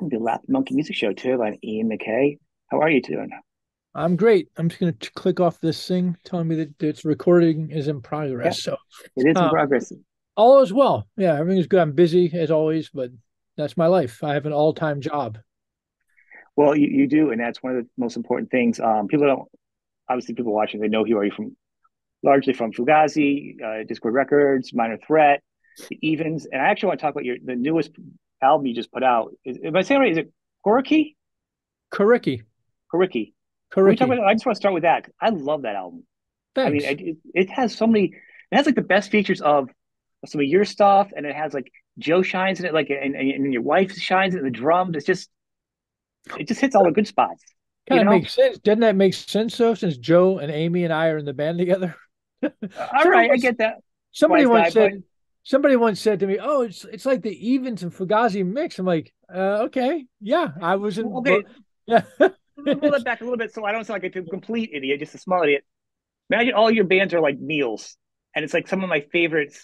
welcome to the Laughing Monkey Music Show. too. I'm Ian MacKaye. How are you doing? I'm great. I'm just going to click off this thing telling me that its recording is in progress. Yeah, so it is in uh, progress. All is well. Yeah, everything's good. I'm busy as always, but that's my life. I have an all time job. Well, you, you do, and that's one of the most important things. Um, people don't obviously people watching they know who are you from, largely from Fugazi, uh, Dischord Records, Minor Threat, the Evens, and I actually want to talk about your the newest album you just put out. Is, am I saying right? Is it Coriky? Coriky. Coriky. Coriky. About, I just want to start with that. I love that album. Thanks. I mean, it, it, has so many. It has like the best features of some of your stuff, and it has like Joe shines in it, like and, and your wife shines in the drums. It's just, it just hits all the good spots. Kind of makes sense. Doesn't that make sense though? Since Joe and Amy and I are in the band together. Uh, all right, I get that. Somebody once guy, said. Somebody once said to me, "Oh, it's it's like the Evens and Fugazi mix." I'm like, uh, "Okay, yeah, I was in." Okay, yeah. pull that back a little bit so I don't sound like a complete idiot, just a small idiot. Imagine all your bands are like meals, and it's like some of my favorite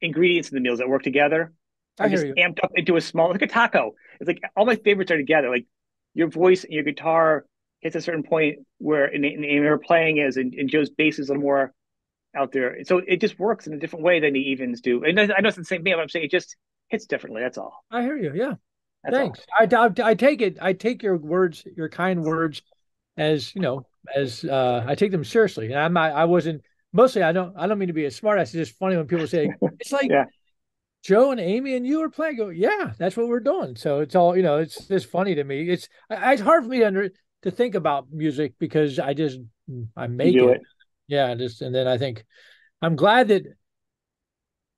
ingredients in the meals that work together. I just you. amped up into a small like a taco. It's like all my favorites are together. Like your voice and your guitar hits a certain point where and, and, and playing is and, and Joe's bass is a little more out there. So it just works in a different way than the evens do. And I know it's the same thing, but I'm saying it just hits differently. That's all. I hear you. Yeah. That's Thanks. I, I, I take it. I take your words, your kind words, as you know, as uh, I take them seriously. And I'm not. I wasn't. Mostly, I don't. I don't mean to be a smartass. It's just funny when people say it's like yeah. Joe and Amy and you are playing. Go, yeah, that's what we're doing. So it's all you know. It's just funny to me. It's it's hard for me to under to think about music because I just I make it. it. Yeah, just and then I think I'm glad that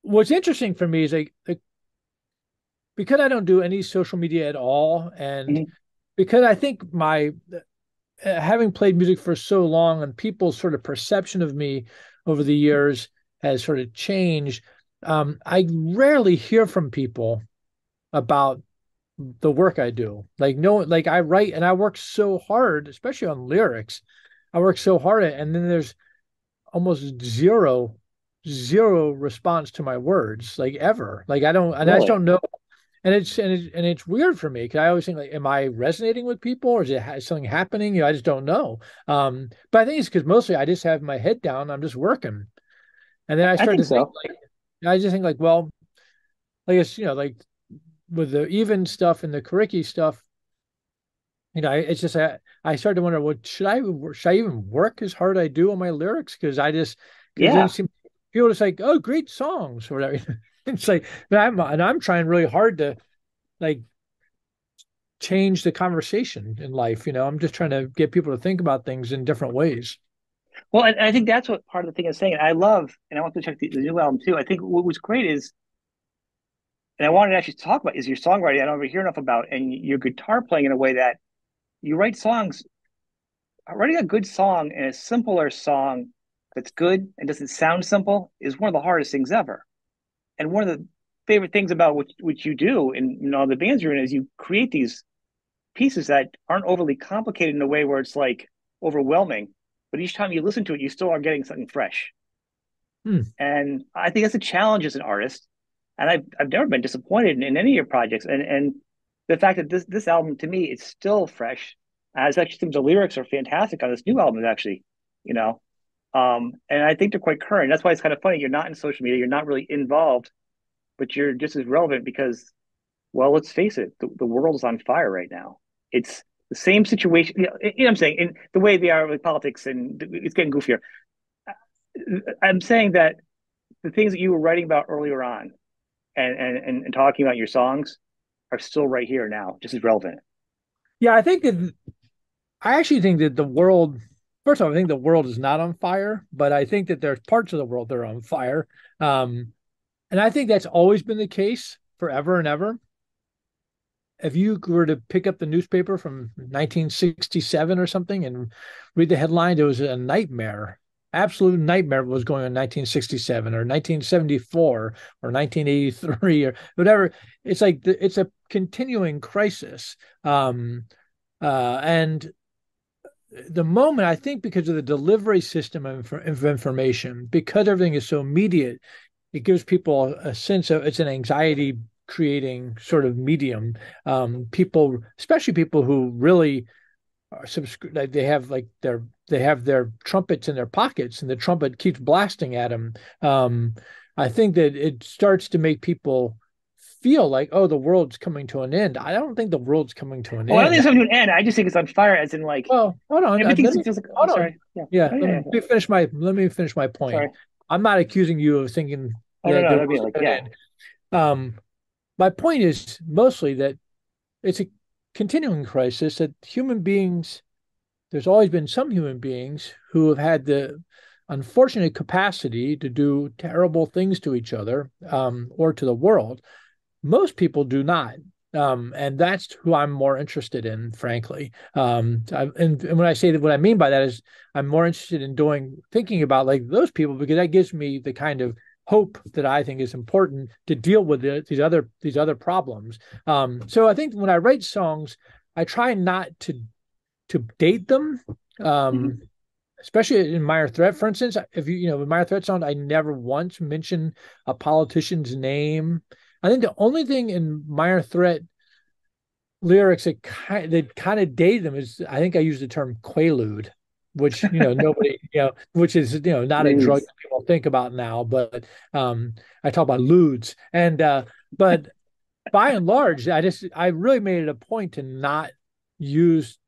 what's interesting for me is like, like because I don't do any social media at all, and mm-hmm. because I think my uh, having played music for so long and people's sort of perception of me over the years has sort of changed. Um, I rarely hear from people about the work I do. Like no, like I write and I work so hard, especially on lyrics. I work so hard, and then there's almost zero, zero response to my words, like ever. Like I don't, and really? I just don't know and it's and it's and it's weird for me because I always think like, am I resonating with people or is it is something happening? You know, I just don't know. Um, but I think it's because mostly I just have my head down. I'm just working, and then I start I to so. think like I just think like well, like it's you know like with the even stuff and the Coriky stuff. You know, it's just I, I started to wonder, well, should I should I even work as hard as I do on my lyrics? Because I just yeah. people just like, oh, great songs or whatever. it's like, I'm and I'm trying really hard to like change the conversation in life. You know, I'm just trying to get people to think about things in different ways. Well, and I think that's what part of the thing is saying. I love, and I want to check the, the new album too. I think what was great is, and I wanted to actually talk about is your songwriting. I don't ever hear enough about, and your guitar playing in a way that you write songs. Writing a good song and a simpler song that's good and doesn't sound simple is one of the hardest things ever. And one of the favorite things about what, what you do in, in all the bands you're in is you create these pieces that aren't overly complicated in a way where it's like overwhelming. But each time you listen to it, you still are getting something fresh. Hmm. And I think that's a challenge as an artist. And I've I've never been disappointed in, in any of your projects. And and the fact that this this album to me it's still fresh. As actually think the lyrics are fantastic on this new album actually, you know. Um, and I think they're quite current. That's why it's kind of funny. You're not in social media. You're not really involved, but you're just as relevant because, well, let's face it, the, the world is on fire right now. It's the same situation. You know, you know I'm saying in the way they are with politics, and it's getting goofier. I'm saying that the things that you were writing about earlier on, and and and talking about your songs, are still right here now, just as relevant. Yeah, I think that I actually think that the world first of all, I think the world is not on fire, but I think that there's parts of the world that are on fire. Um, and I think that's always been the case forever and ever. If you were to pick up the newspaper from 1967 or something and read the headline, it was a nightmare, absolute nightmare was going on in 1967 or 1974 or 1983 or whatever. It's like the, it's a continuing crisis. Um, uh, and the moment I think because of the delivery system of, of, information, because everything is so immediate, it gives people a sense of it's an anxiety creating sort of medium. Um, people, especially people who really are subscribe, they have like their they have their trumpets in their pockets, and the trumpet keeps blasting at them. Um, I think that it starts to make people feel like, oh, the world's coming to an end. I don't think the world's coming to an well, end. I don't think it's coming to an end. I just think it's on fire, as in like. Well, hold on. Everything's just like, oh, sorry. Yeah. Yeah. Oh, yeah, let, me finish my. Let me finish my point. Sorry. I'm not accusing you of thinking. Oh, no, no, no, like, yeah. Um, my point is mostly that it's a continuing crisis that human beings. There's always been some human beings who have had the unfortunate capacity to do terrible things to each other um, or to the world. Most people do not. Um, and that's who I'm more interested in, frankly. Um, I, and, and, when I say that, what I mean by that is I'm more interested in doing, thinking about like those people because that gives me the kind of hope that I think is important to deal with the, these other these other problems. Um, so I think when I write songs, I try not to to date them. Um, mm-hmm especially in Minor Threat, for instance, if you you know, with Minor Threat song, I never once mention a politician's name. I think the only thing in Minor Threat lyrics that kind that kind of date them is I think I use the term quaalude, which you know nobody you know, which is you know not a drug people think about now, but um, I talk about ludes and uh, but by and large, I just I really made it a point to not use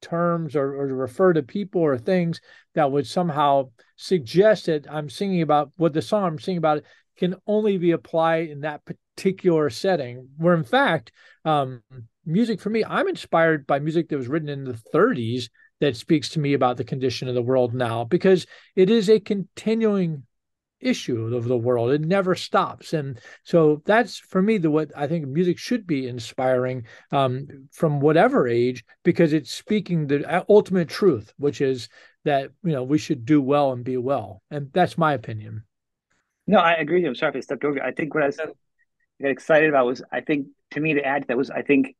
terms or, or refer to people or things that would somehow suggest that I'm singing about what the song I'm singing about can only be applied in that particular setting. Where in fact, um, music for me, I'm inspired by music that was written in the 30s that speaks to me about the condition of the world now because it is a continuing issue of the world. It never stops. And so that's for me the what I think music should be inspiring um, from whatever age because it's speaking the ultimate truth, which is that you know we should do well and be well. And that's my opinion. No, I agree. with you. I'm sorry if I stepped over. I think what I was got excited about was I think to me to add to that was I think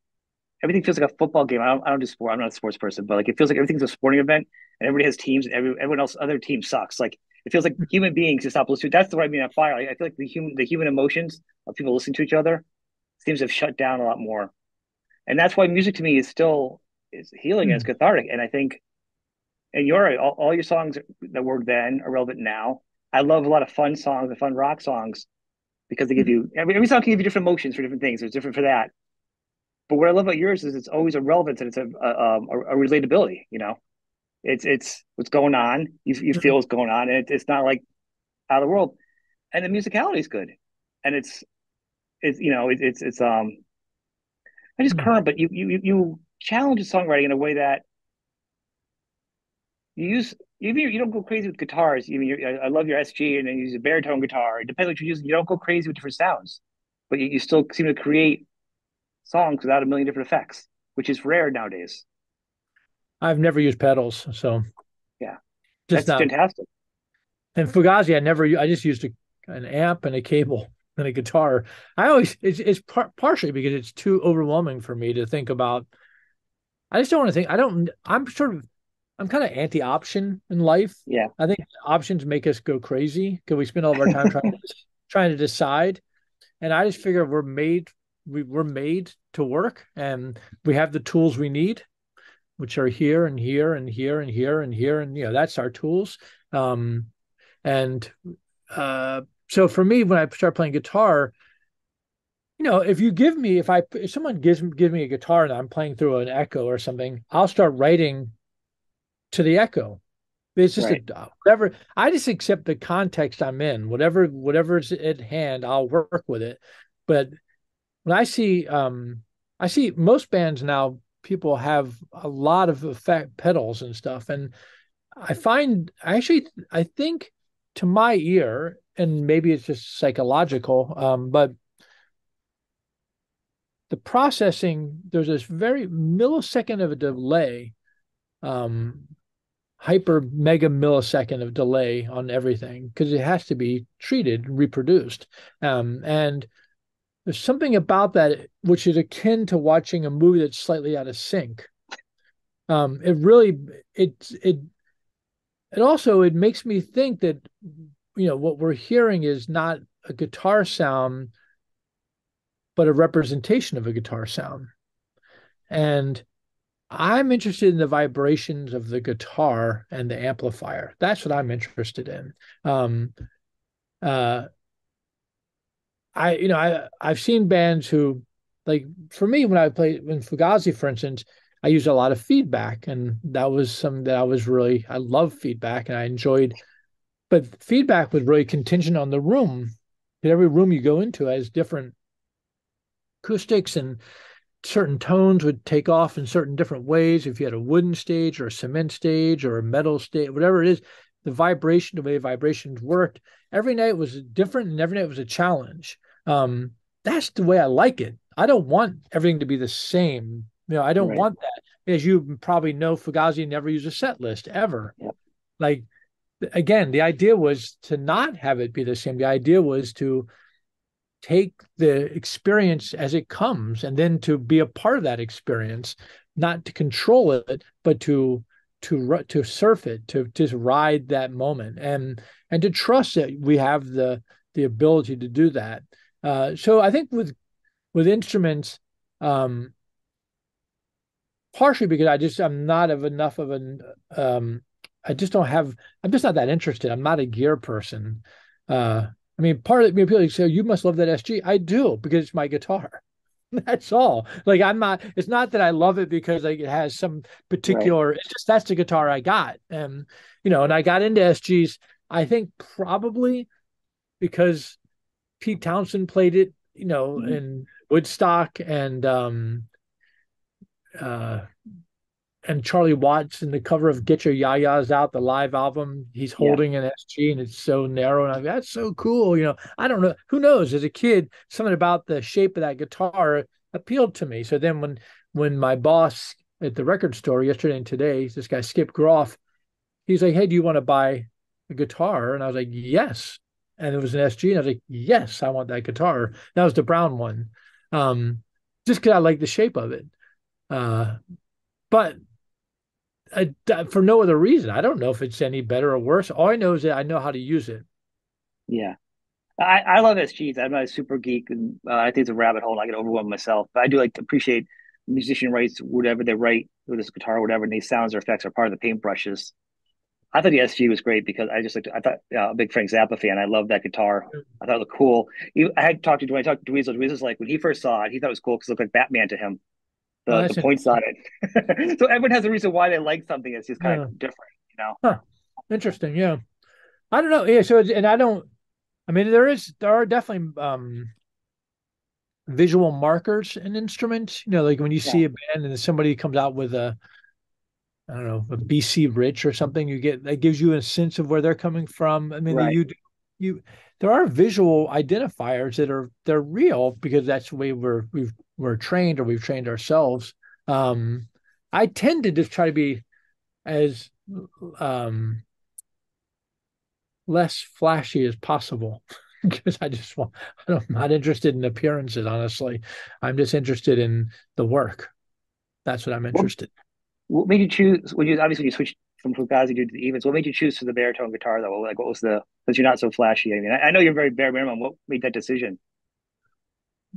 everything feels like a football game. I don't I don't do sport. I'm not a sports person, but like it feels like everything's a sporting event and everybody has teams and every, everyone else other team sucks. Like it feels like human beings just stop listening. That's the what I mean on fire. I feel like the human the human emotions of people listening to each other seems to have shut down a lot more, and that's why music to me is still is healing mm. and it's cathartic. And I think, and you're right, all, all your songs that were then are relevant now. I love a lot of fun songs and fun rock songs because they give you every, every song can give you different emotions for different things. It's different for that. But what I love about yours is it's always a relevance and it's a a, a, a relatability. You know, it's it's what's going on. You you mm-hmm. feel what's going on, and it, it's not like out of the world. And the musicality is good, and it's it's you know it, it's it's um not just mm-hmm. current, but you you you challenge the songwriting in a way that you use even you don't go crazy with guitars. You mean I love your SG, and then you use a baritone guitar. It depends what you're using. You don't go crazy with different sounds, but you, you still seem to create songs without a million different effects, which is rare nowadays. I've never used pedals, so yeah, just that's not. fantastic. And Fugazi, I never. I just used a, an amp and a cable and a guitar. I always it's it's par- partially because it's too overwhelming for me to think about. I just don't want to think. I don't. I'm sort of. I'm kind of anti-option in life. Yeah, I think options make us go crazy because we spend all of our time trying to trying to decide. And I just figure we're made we, we're made to work and we have the tools we need which are here and here and here and here and here. And you know that's our tools. Um, and uh, so for me when i start playing guitar you know if you give me if i if someone gives give me a guitar and i'm playing through an echo or something i'll start writing to the echo. It's just right. a, whatever i just accept the context i'm in. Whatever whatever's at hand i'll work with it. But when i see um i see most bands now people have a lot of effect pedals and stuff and i find actually i think to my ear and maybe it's just psychological um, but the processing there's this very millisecond of a delay um, hyper mega millisecond of delay on everything because it has to be treated reproduced um, and there's something about that which is akin to watching a movie that's slightly out of sync. Um, it really it it it also it makes me think that you know what we're hearing is not a guitar sound but a representation of a guitar sound. And I'm interested in the vibrations of the guitar and the amplifier. That's what I'm interested in. Um, uh, I, you know, I I've seen bands who, like, for me, when I played in Fugazi, for instance, I used a lot of feedback, and that was something that I was really I love feedback, and I enjoyed. But feedback was really contingent on the room. Every room you go into has different acoustics and certain tones would take off in certain different ways. If you had a wooden stage or a cement stage or a metal stage, whatever it is, the vibration, the way vibrations worked, every night was different and every night was a challenge. Um, that's the way I like it. I don't want everything to be the same. You know, I don't right. want that. As you probably know, Fugazi never used a set list ever. Yep. Like again, the idea was to not have it be the same. The idea was to take the experience as it comes and then to be a part of that experience not to control it but to to to surf it to just ride that moment and and to trust that we have the the ability to do that uh, so i think with with instruments um partially because i just i'm not of enough of an um i just don't have i'm just not that interested i'm not a gear person uh I mean, part of me people say you must love that SG. I do because it's my guitar. That's all. Like I'm not. It's not that I love it because like it has some particular. Right. It's just that's the guitar I got, and you know, and I got into SGs. I think probably because Pete Townshend played it, you know, mm-hmm. in Woodstock, and um, uh, and Charlie Watts in the cover of Get Your Ya-Ya's Out, the live album, he's holding yeah. an SG and it's so narrow. And I'm that's so cool. You know, I don't know. Who knows? As a kid, something about the shape of that guitar appealed to me. So then when when my boss at the record store yesterday and today, this guy Skip Groff, he's like, Hey, do you want to buy a guitar? And I was like, Yes. And it was an SG. And I was like, Yes, I want that guitar. That was the brown one. Um, just because I like the shape of it. Uh, but I, for no other reason. I don't know if it's any better or worse. All I know is that I know how to use it. Yeah. I, I love SGs. I'm not a super geek, and uh, I think it's a rabbit hole. And I get overwhelmed myself, but I do like to appreciate musician writes whatever they write with this guitar, whatever, and these sounds or effects are part of the paintbrushes. I thought the SG was great because I just like I thought uh, a big Frank Zappa fan. I love that guitar. I thought it looked cool. I had talked to when I talked to Dweezil. Dweezil's like when he first saw it, he thought it was cool because it looked like Batman to him the, oh, the points on it. so everyone has a reason why they like something. It's just kind yeah. of different, you know. Huh. Interesting, yeah. I don't know. Yeah, so and I don't. I mean, there is there are definitely um visual markers in instruments. You know, like when you yeah. see a band and somebody comes out with a I don't know, a BC Rich or something, you get that gives you a sense of where they're coming from. I mean, right. you you there are visual identifiers that are they're real because that's the way we're we've we're trained or we've trained ourselves. Um, I tend to just try to be as um, less flashy as possible because I just want, I'm not interested in appearances, honestly. I'm just interested in the work. That's what I'm interested. What, what made you choose when you obviously you switched from Fugazi to the Evens? What made you choose for the baritone guitar though? Like, what was the because you're not so flashy? I mean, I, I know you're very bare minimum. What made that decision?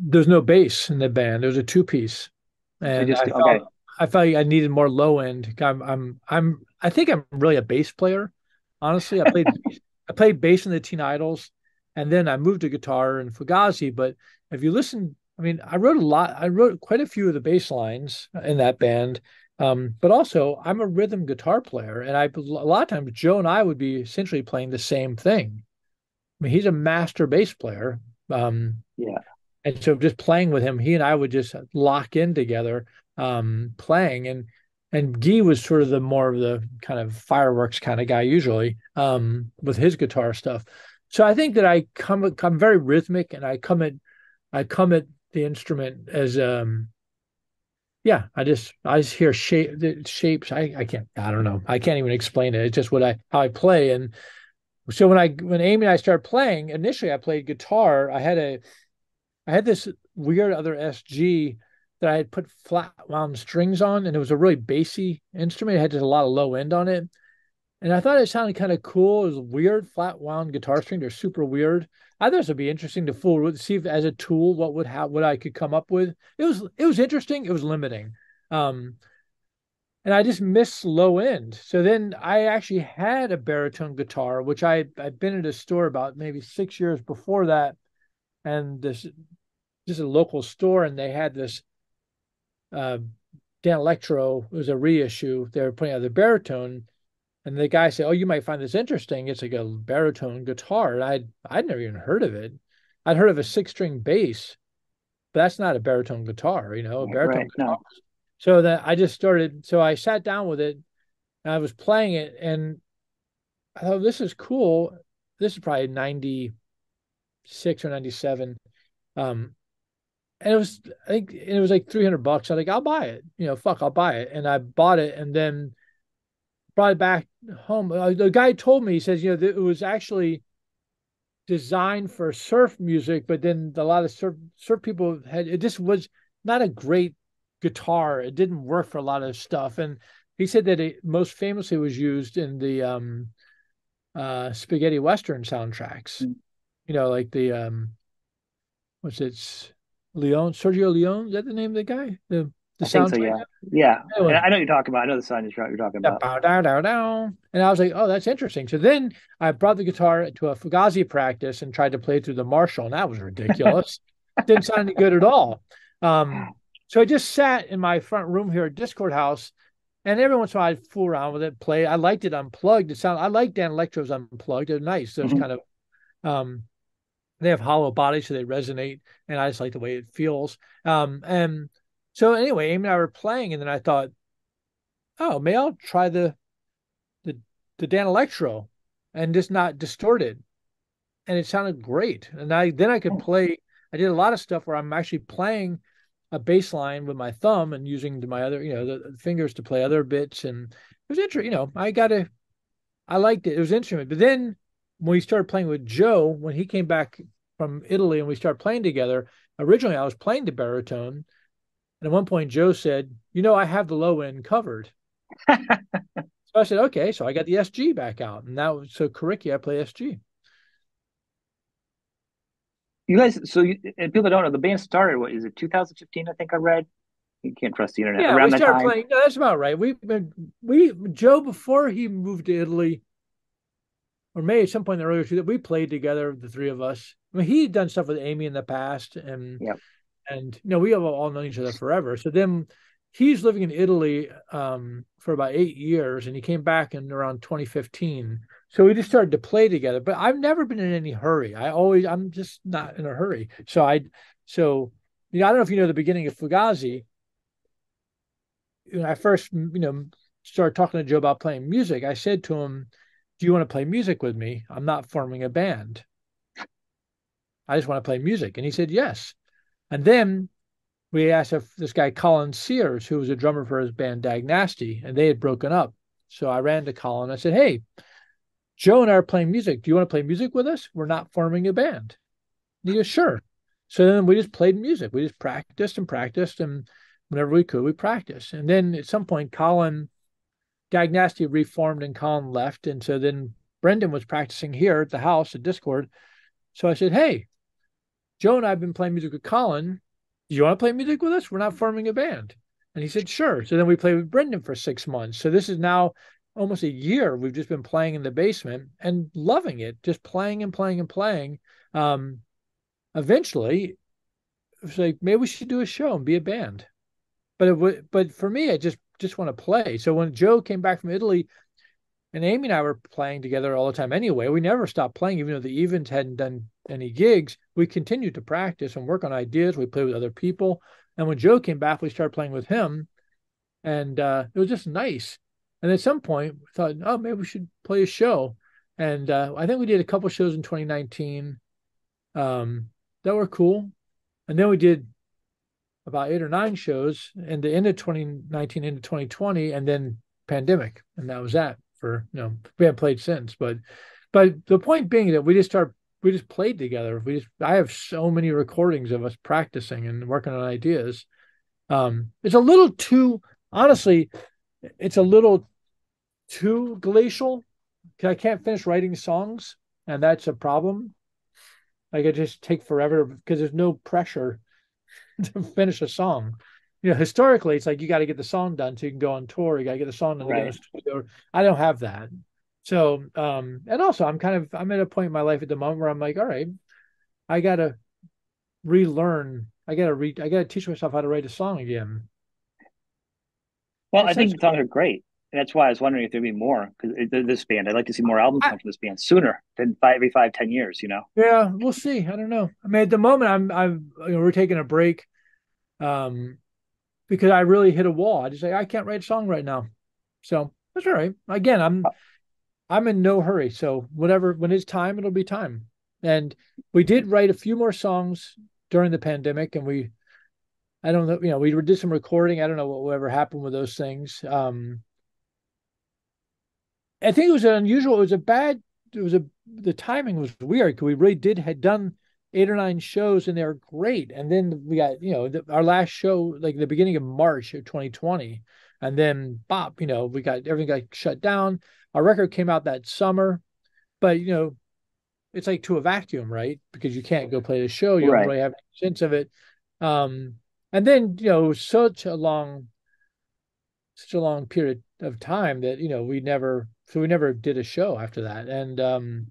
there's no bass in the band. There's a two piece, and just, I, felt, okay. I felt I needed more low end. I'm I'm I'm I think I'm really a bass player. Honestly, I played I played bass in the Teen Idols, and then I moved to guitar and Fugazi. But if you listen, I mean, I wrote a lot. I wrote quite a few of the bass lines in that band. Um, but also, I'm a rhythm guitar player, and I a lot of times Joe and I would be essentially playing the same thing. I mean, he's a master bass player. Um, yeah. And so just playing with him, he and I would just lock in together, um, playing. And and Guy was sort of the more of the kind of fireworks kind of guy usually um, with his guitar stuff. So I think that I come come very rhythmic, and I come at I come at the instrument as um yeah i just i just hear shape shapes i i can't i don't know i can't even explain it it's just what i how i play and so when i when amy and i started playing initially i played guitar i had a I had this weird other SG that I had put flat wound strings on, and it was a really bassy instrument. It had just a lot of low end on it. and I thought it sounded kind of cool. It was weird, flat wound guitar string. They're super weird. I thought it would be interesting to fool with, see if as a tool what would have what I could come up with. It was it was interesting. It was limiting. Um, and I just missed low end. So then I actually had a baritone guitar, which I I'd been at a store about maybe six years before that, and this just a local store, and they had this uh, Danelectro. It was a reissue. They were putting out the baritone, and the guy said, "Oh, you might find this interesting. It's like a baritone guitar." And I'd I'd never even heard of it. I'd heard of a six string bass, but that's not a baritone guitar. You know, a baritone right, guitar. No. So that I just started. So I sat down with it, and I was playing it, and I thought this is cool. This is probably ninety six or ninety seven. Um, and it was I think it was like 300 bucks. I was like, I'll buy it. You know, fuck, I'll buy it. And I bought it and then brought it back home. Uh, the guy told me, he says, you know, it was actually designed for surf music, but then a lot of surf surf people had it just was not a great guitar. It didn't work for a lot of stuff. And he said that it most famously was used in the um uh spaghetti western soundtracks. Mm. You know, like the um what's it Leon Sergio Leone. Is that the name of the guy? The I think so, yeah. Yeah. Anyway. I know you're talking about. I know the sound you're talking about. Bow, down, down, down. And I was like, oh, that's interesting. So then I brought the guitar to a Fugazi practice and tried to play through the Marshall, and that was ridiculous. Didn't sound any good at all. Um, so I just sat in my front room here at Dischord House, and every once in a while I'd fool around with it, play. I liked it unplugged. It sound I like Danelectro's unplugged. They're nice. Those mm-hmm. kind of um, they have hollow bodies, so they resonate, and I just like the way it feels. Um, and so anyway, Amy and I were playing, and then I thought, oh, maybe I'll try the the the Danelectro and just not distorted, and it sounded great. And I then I could oh. play. I did a lot of stuff where I'm actually playing a bass line with my thumb and using my other, you know, the, fingers to play other bits, and it was interesting. You know, I got to, I liked it. It was instrument, but then when we started playing with Joe, when he came back from Italy and we started playing together, originally I was playing the baritone. And at one point, Joe said, You know, I have the low end covered. so I said, Okay. So I got the SG back out. And that was so Corikia, I play SG. You guys, so you, and people don't know, the band started, what is it, 2015? I think I read. You can't trust the internet. Yeah, Around we started playing. No, that's about right. We, we, Joe, before he moved to Italy, or maybe at some point in the earlier two that we played together, the three of us. I mean, he'd done stuff with Amy in the past, and yep. And you know we have all known each other forever. So then he's living in Italy um, for about eight years, and he came back in around 2015. So we just started to play together. But I've never been in any hurry. I always I'm just not in a hurry. So I so you know I don't know if you know the beginning of Fugazi. When I first you know started talking to Joe about playing music, I said to him do you want to play music with me? I'm not forming a band. I just want to play music. And he said, yes. And then we asked if this guy, Colin Sears, who was a drummer for his band Dag Nasty, and they had broken up. So I ran to Colin. I said, hey, Joe and I are playing music. Do you want to play music with us? We're not forming a band. And he goes, sure. So then we just played music. We just practiced and practiced. And whenever we could, we practiced. And then at some point, Colin Dag Nasty reformed and Colin left. And so then Brendan was practicing here at the house at Dischord. So I said, Hey, Joe and I have been playing music with Colin. Do you want to play music with us? We're not forming a band. And he said, Sure. So then we played with Brendan for six months. So this is now almost a year. We've just been playing in the basement and loving it, just playing and playing and playing. Um, eventually, it was like, maybe we should do a show and be a band. But it w- but for me, I just just want to play. So when Joe came back from Italy, and Amy and I were playing together all the time anyway. We never stopped playing, even though the Evens hadn't done any gigs. We continued to practice and work on ideas. We played with other people. And when Joe came back, we started playing with him. And uh, it was just nice. And at some point, we thought, oh, maybe we should play a show. And uh, I think we did a couple shows in 2019 um, that were cool. And then we did about eight or nine shows in the end of 2019 into 2020 and then pandemic and that was that for you know we haven't played since but but the point being that we just start we just played together we just i have so many recordings of us practicing and working on ideas um it's a little too honestly it's a little too glacial I can't finish writing songs, and that's a problem. Like it just take forever because there's no pressure to finish a song. You know, historically, it's like you got to get the song done so you can go on tour. You got to get the song done. Right. I don't have that. So, um, and also, I'm kind of I'm at a point in my life at the moment where I'm like, all right, I got to relearn. I got to read. I got to teach myself how to write a song again. Well, I think the songs are great. And that's why I was wondering if there'd be more because this band, I'd like to see more albums come from this band sooner than five, every five, ten years. You know? Yeah, we'll see. I don't know. I mean, at the moment, I'm, I'm, you know, we're taking a break, um, because I really hit a wall. I just say I can't write a song right now, so that's all right. Again, I'm, I'm in no hurry. So whatever, when it's time, it'll be time. And we did write a few more songs during the pandemic, and we, I don't know, you know, we did some recording. I don't know what will ever happen with those things. Um, I think it was an unusual. It was a bad. It was a the timing was weird because we really did had done eight or nine shows and they're great, and then we got you know the, our last show like the beginning of March of 2020, and then bop, you know we got everything got shut down. Our record came out that summer, but you know it's like to a vacuum, right? Because you can't go play the show, you right. don't really have any sense of it. Um, and then you know such a long, such a long period of time that you know we never so we never did a show after that. And um,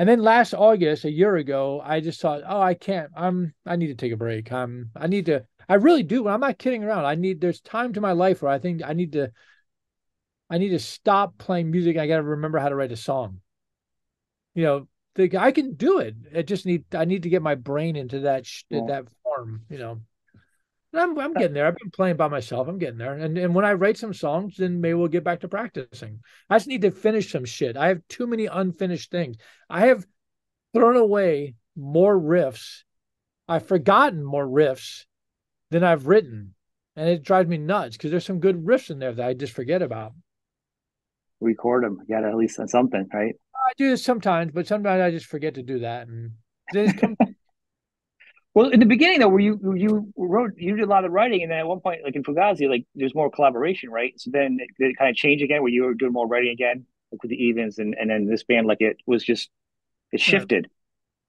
and then last August, a year ago, I just thought, oh, I can't. I'm. I need to take a break. I'm. I need to. I really do. I'm not kidding around. I need. There's time to my life where I think I need to. I need to stop playing music. I got to remember how to write a song. You know, the, I can do it. I just need. I need to get my brain into that yeah. that form. You know. I'm I'm getting there. I've been playing by myself. I'm getting there. And and when I write some songs, then maybe we'll get back to practicing. I just need to finish some shit. I have too many unfinished things. I have thrown away more riffs. I've forgotten more riffs than I've written. And it drives me nuts because there's some good riffs in there that I just forget about. Record them. You got to at least something, right? I do this sometimes, but sometimes I just forget to do that. And then it comes Well, in the beginning though, where you you wrote, you did a lot of writing, and then at one point, like in Fugazi, like there's more collaboration, right? So then it, it kind of changed again, where you were doing more writing again, like with the Evens, and and then this band, like it was just it shifted. Yeah.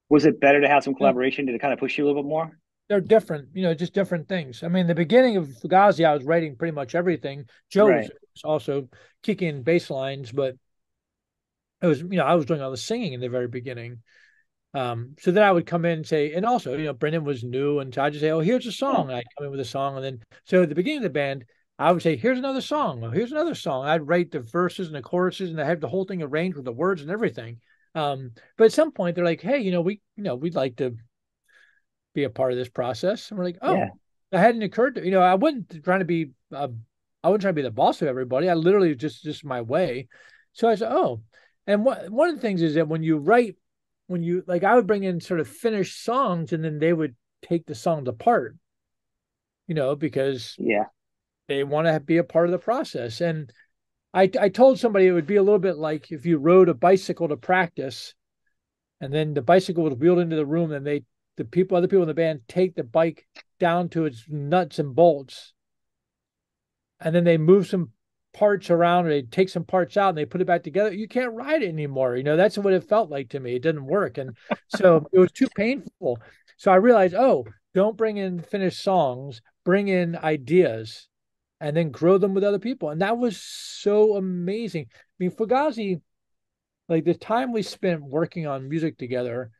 Was it better to have some collaboration? Did it kind of push you a little bit more? They're different, you know, just different things. I mean, the beginning of Fugazi, I was writing pretty much everything. Joe right. was also kicking bass lines, but it was, you know, I was doing all the singing in the very beginning. Um, so then I would come in and say, and also, you know, Brendan was new, and so I'd just say, "Oh, here's a song." And I'd come in with a song, and then so at the beginning of the band, I would say, "Here's another song. Oh, here's another song." I'd write the verses and the choruses, and I have the whole thing arranged with the words and everything. Um, but at some point, they're like, "Hey, you know, we, you know, we'd like to be a part of this process," and we're like, "Oh." Yeah. It hadn't occurred to you know I wasn't trying to be uh, I wasn't trying to be the boss of everybody. I literally just just my way. So I said, oh, and what, one of the things is that when you write when you like I would bring in sort of finished songs and then they would take the songs apart, you know, because yeah, they want to be a part of the process. And I I told somebody it would be a little bit like if you rode a bicycle to practice, and then the bicycle was wheeled into the room, and they the people other people in the band take the bike down to its nuts and bolts, and then they move some parts around they take some parts out and they put it back together you can't ride it anymore you know that's what it felt like to me it didn't work. And so it was too painful. So i realized oh don't bring in finished songs bring in ideas and then grow them with other people. And that was so amazing. I mean fugazi like the time we spent working on music together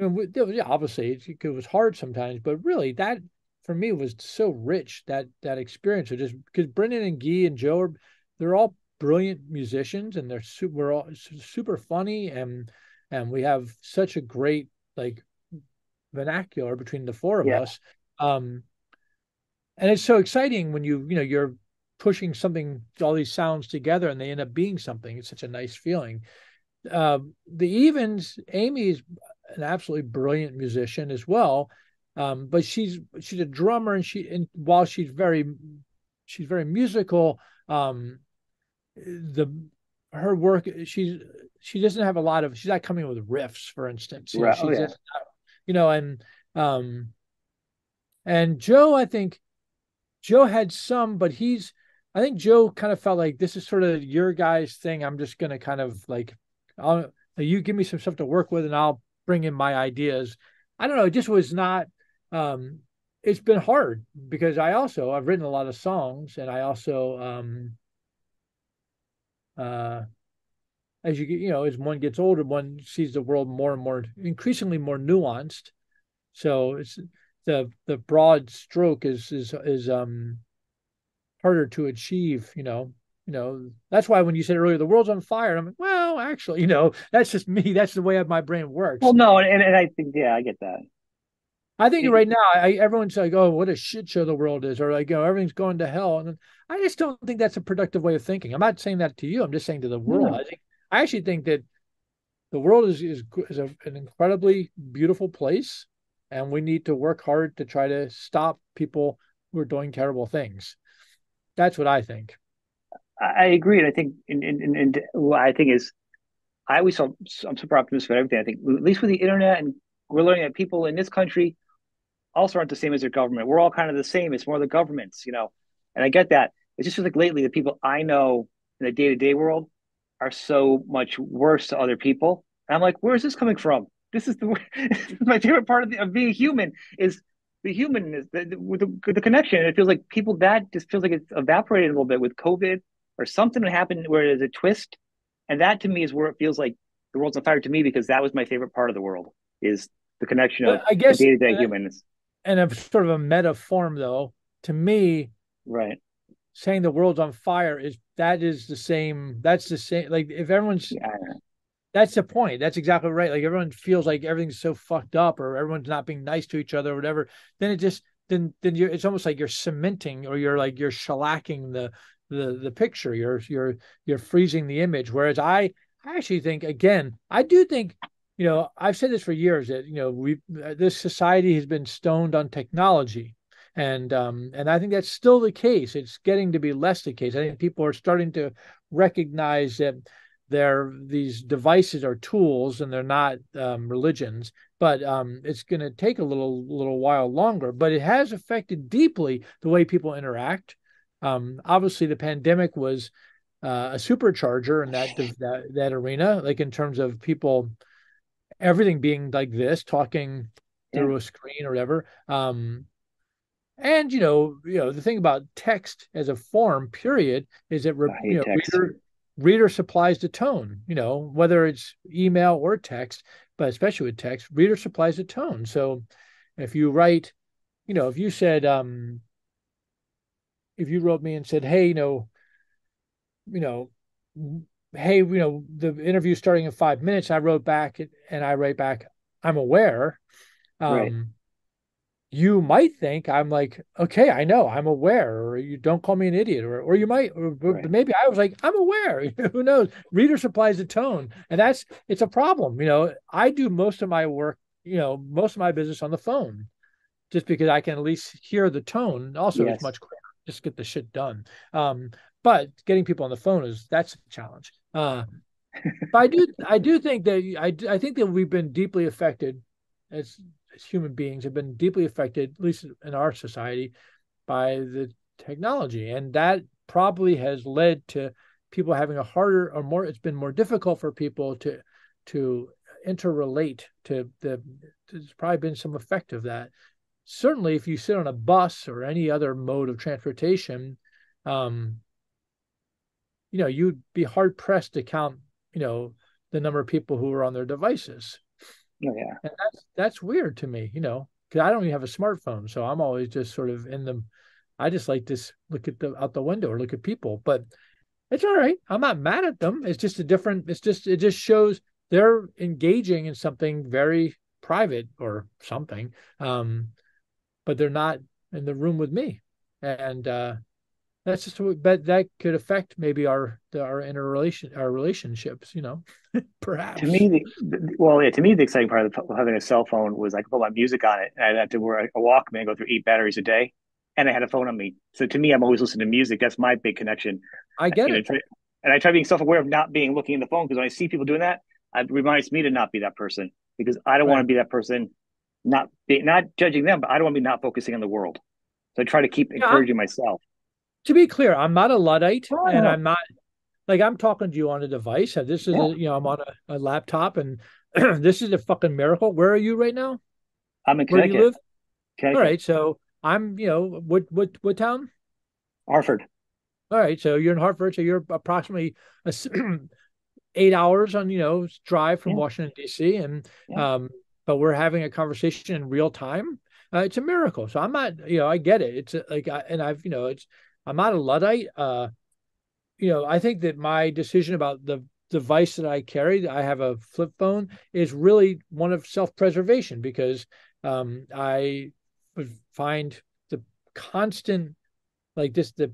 I mean, yeah, obviously it was hard sometimes but really that for me was so rich that that experience of just because Brendan and Guy and Joe are they're all brilliant musicians and they're super we're all super funny and and we have such a great like vernacular between the four of yeah. us. Um and it's so exciting when you you know you're pushing something all these sounds together and they end up being something. It's such a nice feeling. Uh, the evens amy is an absolutely brilliant musician as well um, but she's she's a drummer, and she and while she's very she's very musical, um, the her work she's she doesn't have a lot of she's not coming with riffs, for instance. Right. She's oh, yeah. just, you know, and um, and Joe, I think Joe had some, but he's I think Joe kind of felt like this is sort of your guys' thing. I'm just going to kind of like, I'll, you give me some stuff to work with and I'll bring in my ideas. I don't know. It just was not, um, it's been hard because I also, I've written a lot of songs and I also, um, uh, as you get, you know, as one gets older, one sees the world more and more, increasingly more nuanced. So it's the the broad stroke is is is um harder to achieve. You know, you know that's why when you said earlier the world's on fire, I'm like, well, actually, you know, that's just me. That's the way my brain works. Well, no, and, and I think yeah, I get that. I think right now, I, everyone's like, "Oh, what a shit show the world is," or like, "Oh, everything's going to hell." And I just don't think that's a productive way of thinking. I'm not saying that to you. I'm just saying to the world. I think I actually think that the world is is, is a, an incredibly beautiful place, and we need to work hard to try to stop people who are doing terrible things. That's what I think. I agree, and I think, and, and, and what I think is, I always I'm super optimistic about everything. I think at least with the internet, and we're learning that people in this country also aren't the same as their government. We're all kind of the same. It's more the governments, you know. And I get that. It's just like lately, the people I know in the day to day world are so much worse to other people. And I'm like, where is this coming from? This is the this is my favorite part of, the, of being human is the humanness, the, the, the connection. it feels like people that just feels like it's evaporated a little bit with COVID or something that happened where there's a twist. And that to me is where it feels like the world's on fire to me because that was my favorite part of the world is the connection of I guess day to day humans. And a sort of a meta form though, to me, right. saying the world's on fire is that is the same that's the same like if everyone's yeah. that's the point. That's exactly right. Like everyone feels like everything's so fucked up or everyone's not being nice to each other or whatever then it just then then you're it's almost like you're cementing or you're like you're shellacking the the the picture. You're you're you're freezing the image. Whereas i i actually think again i do think you know i've said this for years that you know we this society has been stoned on technology and um, and I think that's still the case. It's getting to be less the case. I think people are starting to recognize that they're these devices are tools and they're not um, religions. But um, it's going to take a little little while longer. But it has affected deeply the way people interact. Um, obviously, the pandemic was uh, a supercharger in that, that that arena, like in terms of people, everything being like this, talking through a screen or whatever. Um, and you know, you know, the thing about text as a form, period, is that you know, reader, reader supplies the tone. You know, whether it's email or text, but especially with text, reader supplies the tone. So, if you write, you know, if you said, um, if you wrote me and said, hey, you know, you know, hey, you know, the interview starting in five minutes, I wrote back and I write back, I'm aware. Um, right you might think I'm like, okay, I know, I'm aware, or you don't call me an idiot, or or you might, or, right. maybe I was like, I'm aware. Who knows? Reader supplies the tone, and that's it's a problem. You know, I do most of my work, you know, most of my business on the phone, just because I can at least hear the tone. Also, yes. it's much quicker. Just get the shit done. Um, but getting people on the phone is that's a challenge. Uh, but I do I do think that I I think that we've been deeply affected as as human beings have been deeply affected, at least in our society, by the technology. And that probably has led to people having a harder or more, it's been more difficult for people to to interrelate to the there's probably been some effect of that. Certainly if you sit on a bus or any other mode of transportation, um, you know, you'd be hard pressed to count, you know, the number of people who are on their devices. Oh, yeah. And that's that's weird to me, you know, because I don't even have a smartphone, so I'm always just sort of in the. I just like to look at the out the window or look at people, but it's all right. I'm not mad at them. It's just a different. It's just it just shows they're engaging in something very private or something, um, but they're not in the room with me, and uh, that's just but that could affect maybe our our interrelation our relationships you know perhaps. To me the, well yeah to me the exciting part of having a cell phone was I could put my music on it and i had to wear a Walkman go through eight batteries a day and I had a phone on me. So to me I'm always listening to music. That's my big connection. I get it. try, and I try being self-aware of not being looking in the phone because when I see people doing that it reminds me to not be that person because I don't right. want to be that person not be, not judging them but I don't want to be not focusing on the world. So I try to keep yeah, encouraging myself to be clear, I'm not a luddite, oh, and I'm not like I'm talking to you on a device. And this is yeah. a, you know I'm on a, a laptop, and this is a fucking miracle. Where are you right now? I'm in Connecticut. Where do you live? Connecticut. All right, so I'm you know what what what town? Hartford. All right, so you're in Hartford, so you're approximately a, eight hours on you know drive from yeah. Washington D.C. and yeah. um, but we're having a conversation in real time. Uh, it's a miracle. So I'm not, you know, I get it. It's like, I, and I've, you know, it's I'm not a luddite. Uh, you know, I think that my decision about the device that I carry, I have a flip phone, is really one of self preservation because um, I find the constant like this, the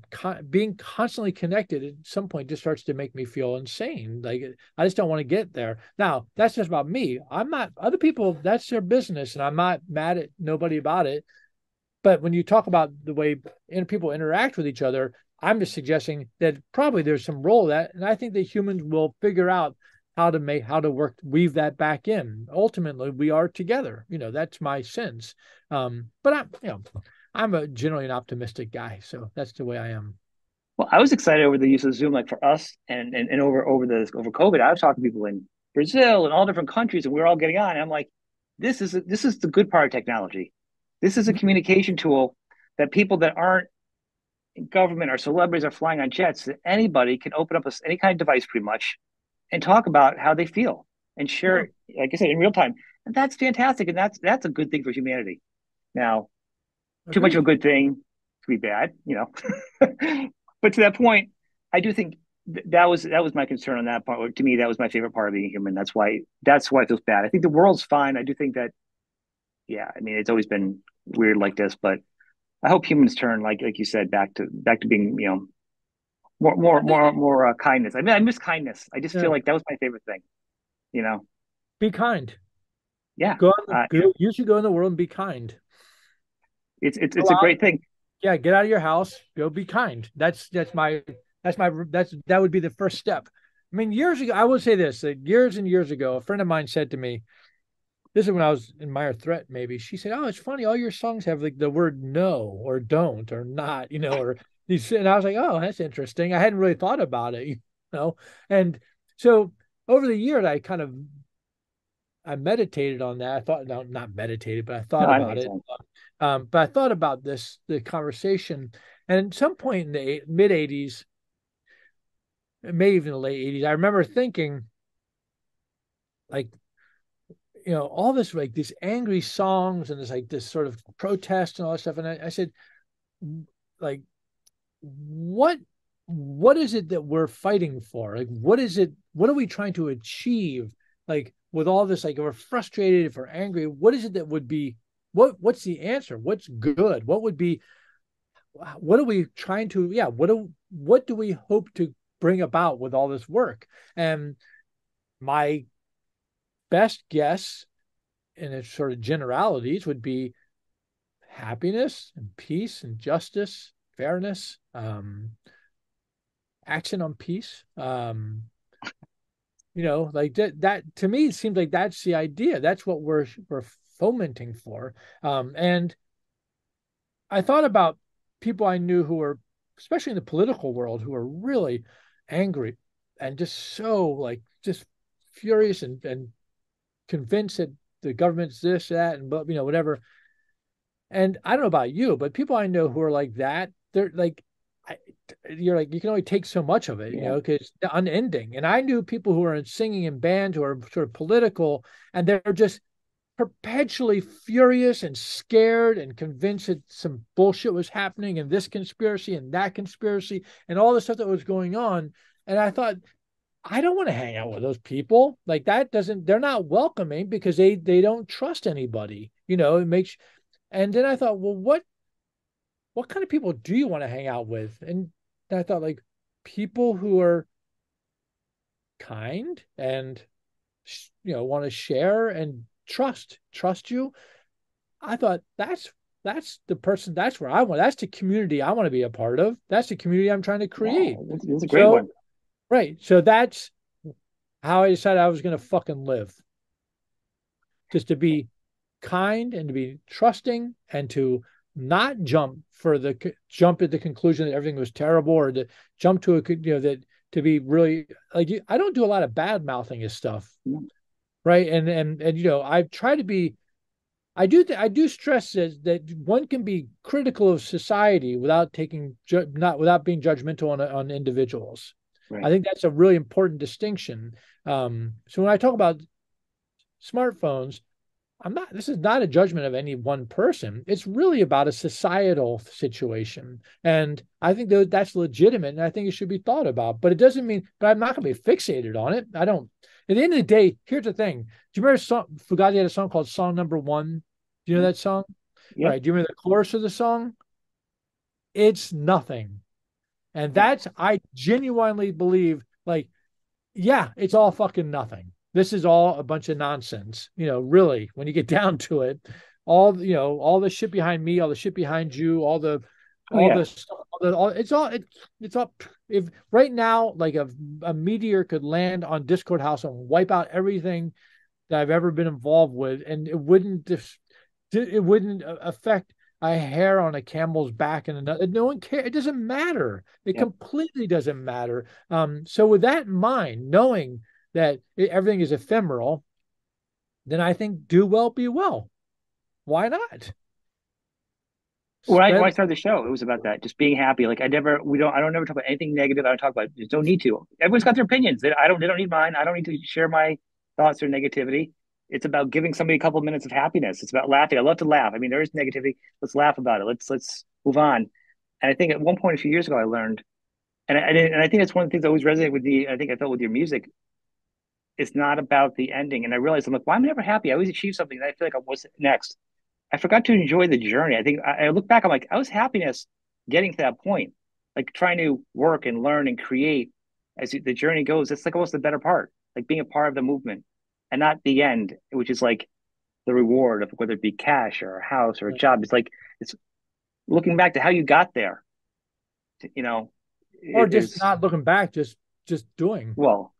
being constantly connected at some point just starts to make me feel insane. Like i just don't want to get there. Now that's just about me. I'm not other people that's their business and i'm not mad at nobody about it but when you talk about the way people interact with each other i'm just suggesting that probably there's some role that and i think that humans will figure out how to make how to work weave that back in ultimately we are together you know that's my sense um but i'm you know I'm a generally an optimistic guy, so that's the way I am. Well, I was excited over the use of Zoom, like for us, and and, and over over the over COVID. I was talking to people in Brazil and all different countries, and we were all getting on. I'm like, this is this is the good part of technology. This is a mm-hmm. communication tool that people that aren't in government or celebrities are flying on jets. That anybody can open up a, any kind of device, pretty much, and talk about how they feel and share, yeah. like I said, in real time. And that's fantastic, and that's that's a good thing for humanity. Now, too much of a good thing to be bad, you know. but to that point, I do think that was that was my concern on that part. To me, that was my favorite part of being human. That's why that's why it feels bad. I think the world's fine. I do think that, yeah. I mean, it's always been weird like this, but I hope humans turn, like like you said, back to back to being, you know, more more more more uh, kindness. I mean, I miss kindness. I just yeah. feel like that was my favorite thing. You know, be kind. Yeah, go, on, uh, go you should go in the world and be kind. It's it's it's a great thing. Yeah, get out of your house. Go be kind. That's that's my that's my that's that would be the first step. I mean, years ago, I will say this: that years and years ago, a friend of mine said to me, "This is when I was in Minor Threat." Maybe she said, "Oh, it's funny. All your songs have like the word no or don't or not, you know." Or these, and I was like, "Oh, that's interesting. I hadn't really thought about it, you know." And so over the years, I kind of I meditated on that. I thought, no, not meditated, but I thought no, about it. Um, but I thought about this, the conversation, and at some point in the mid 80s, maybe even the late 80s, I remember thinking, like, you know, all this, like these angry songs and this, like, this sort of protest and all that stuff. And I, I said, like, what what is it that we're fighting for? Like what is it what are we trying to achieve like with all this like if we're frustrated if we're angry what is it that would be what what's the answer? What's good? What would be what are we trying to yeah what do what do we hope to bring about with all this work? And my best guess in its sort of generalities would be happiness and peace and justice fairness um action on peace um you know like that that to me it seems like that's the idea that's what we're we're fomenting for. Um, and I thought about people I knew who were, especially in the political world, who were really angry and just so like just furious and, and convinced that the government's this, that, and but you know, whatever. And I don't know about you, but people I know who are like that, they're like, I, you're like you can only take so much of it, yeah. you know, because unending. And I knew people who are in singing in bands who are sort of political, and they're just perpetually furious and scared and convinced that some bullshit was happening and this conspiracy and that conspiracy and all the stuff that was going on. And I thought, I don't want to hang out with those people. Like that doesn't they're not welcoming because they they don't trust anybody. You know, it makes and then I thought, well, what what kind of people do you want to hang out with? And I thought like people who are kind and you know want to share and trust trust you i thought that's that's the person that's where i want that's the community i want to be a part of that's the community i'm trying to create wow, that's, that's a great so, one right so that's how i decided i was going to fucking live just to be kind and to be trusting and to not jump for the jump at the conclusion that everything was terrible or to jump to a you know that to be really like I don't do a lot of bad mouthing of stuff, right? And and and you know I try to be. I do th- I do stress that, that one can be critical of society without taking ju- not without being judgmental on on individuals. Right. I think that's a really important distinction. Um, so when I talk about smartphones, I'm not, this is not a judgment of any one person. It's really about a societal situation. And I think that that's legitimate and I think it should be thought about. But it doesn't mean, but I'm not going to be fixated on it. I don't, at the end of the day, here's the thing. Do you remember song, Fugazi had a song called Song Number One? Do you know that song? Yep. Right. Do you remember the chorus of the song? It's nothing. And that's, I genuinely believe, like, yeah, it's all fucking nothing. This is all a bunch of nonsense you know really when you get down to it. All you know all the shit behind me all the shit behind you all the oh, all yeah. this all the, all, it's all it, it's up if right now like a, a meteor could land on Dischord House and wipe out everything that i've ever been involved with and it wouldn't it wouldn't affect a hair on a camel's back and another no one cares it doesn't matter it yeah. completely doesn't matter um so with that in mind knowing that everything is ephemeral, then I think do well, be well. Why not? When I, when I started the show, it was about that, just being happy. Like I never, we don't, I don't ever talk about anything negative. I don't talk about. Just don't need to. Everyone's got their opinions. They, I don't. They don't need mine. I don't need to share my thoughts or negativity. It's about giving somebody a couple of minutes of happiness. It's about laughing. I love to laugh. I mean, there is negativity. Let's laugh about it. Let's let's move on. And I think at one point a few years ago, I learned, and I, and I think that's one of the things that always resonated with me. I think I felt with your music it's not about the ending. And I realized I'm like, why am I never happy? I always achieve something. And I feel like I was next. I forgot to enjoy the journey. I think I, I look back, I'm like, I was happiness getting to that point, like trying to work and learn and create as the journey goes. It's like almost the better part, like being a part of the movement and not the end, which is like the reward of whether it be cash or a house or a job. It's like, it's looking back to how you got there, you know, or just not looking back, just, just doing. Well,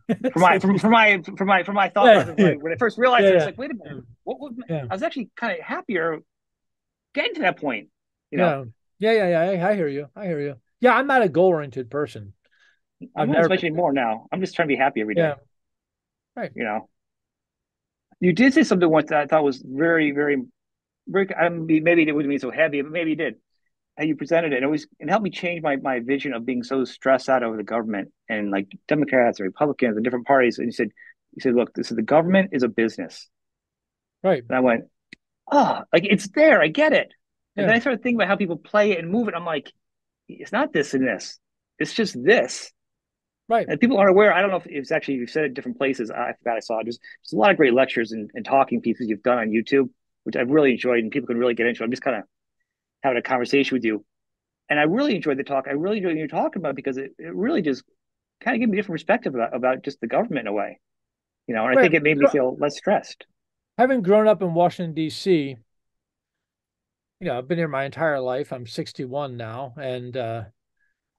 for my for, for my for my for my thought yeah. when I first realized yeah, it, I was like, wait a minute, what was yeah. I was actually kind of happier getting to that point. You know? Yeah, yeah, yeah, yeah. I, I hear you. I hear you. Yeah, I'm not a goal oriented person. I'm not especially more now. I'm just trying to be happy every day. Right. You know. You did say something once that I thought was very, very, very. I mean, maybe it wouldn't be so heavy, but maybe you did how you presented it. It always it helped me change my my vision of being so stressed out over the government and like Democrats and Republicans and different parties. And you said, you said, look, this is the government is a business. Right. And I went, oh, like it's there. I get it. And then I started thinking about how people play it and move it. I'm like, it's not this and this. It's just this. Right. And people aren't aware. I don't know if it's actually you've said it different places. I forgot I saw it. There's, there's a lot of great lectures and, and talking pieces you've done on YouTube, which I've really enjoyed and people can really get into. I'm just kind of having a conversation with you. And I really enjoyed the talk. I really enjoyed you talking about because it, it really just kind of gave me a different perspective about, about just the government in a way. You know, and right. I think it made me feel less stressed. Having grown up in Washington, D.C., you know, I've been here my entire life. I'm 61 now. And uh,